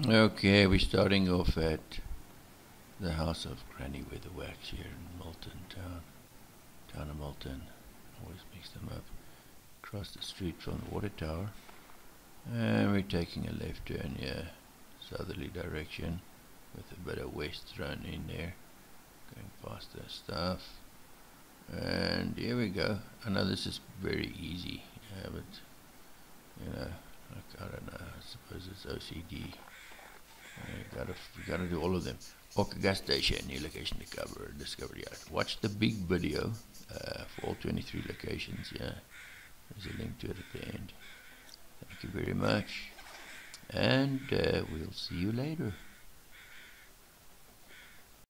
Okay, we're starting off at the house of Granny with the Wax here in Milton Town. Town of Milton. Always mix them up. Across the street from the water tower. And we're taking a left turn here. Southerly direction. With a bit of west thrown in there. Going past the stuff. And here we go. I know this is very easy. Yeah, but, you know, like, I don't know. I suppose it's OCD. Gotta, you gotta do all of them. Orca gas station, new location to cover, discovery yard. Watch the big video uh, for all 23 locations. Yeah, there's a link to it at the end. Thank you very much, and uh, we'll see you later.